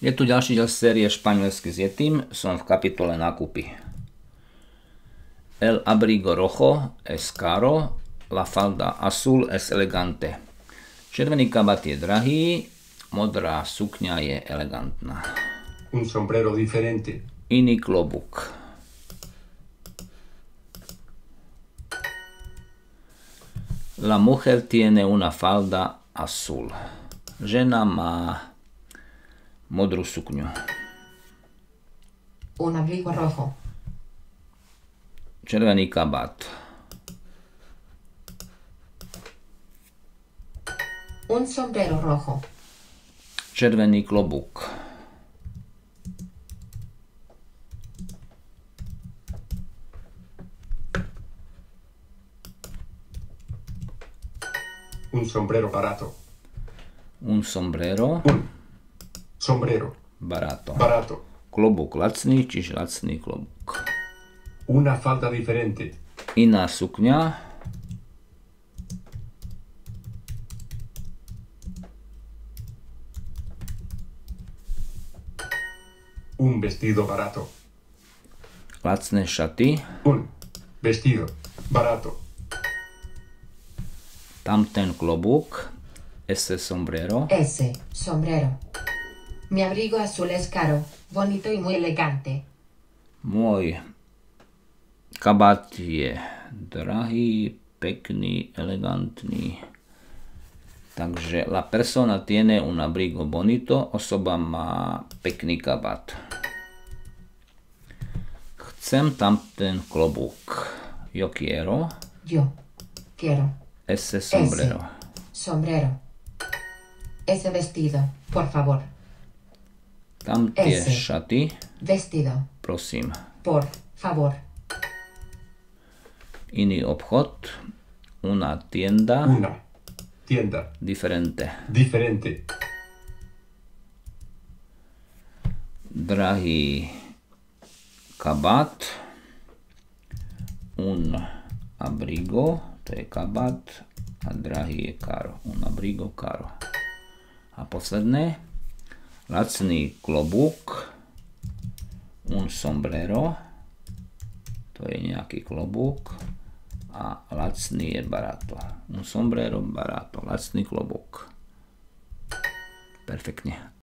Je tu ďalší diel série Španielsky s Yetim, som v kapitole nákupy. El abrigo rojo es caro, la falda azul es elegante. Červený kabát je drahý, modrá sukňa je elegantná. Un sombrero diferente. Iný klobúk. La mujer tiene una falda azul. Žena má modrú sukňu. Un abrigo rojo. Červený kabát. Un sombrero rojo. Červený klobúk. Un sombrero barato. Un sombrero. Un sombrero Barato. barato. Klobúk lacný, čiže lacný klobúk. Una falda diferente. Iná sukňa. Un vestido barato. Lacné šaty. Un vestido barato. Tamten klobúk. Ese sombrero. Ese sombrero. Mi abrigo azul es caro, bonito y muy elegante. Môj kabát je drahý, pekný, elegantný. Takže la persona tiene un abrigo bonito, osoba má pekný kabát. Chcem tam ten klobúk. Yo quiero Yo quiero ese sombrero. sombrero. Ese vestido, por favor. Tam tie Ese. šaty, Vestido, prosím. por favor. Iný obchod, una tienda Una tienda diferente. diferente. drahý kabát, un abrigo, to je kabát, a drahý je caro, un abrigo caro. A posledné, lacný klobúk, un sombrero, to je nejaký klobúk, a lacný je barato. Un sombrero barato, lacný klobúk. Perfektne.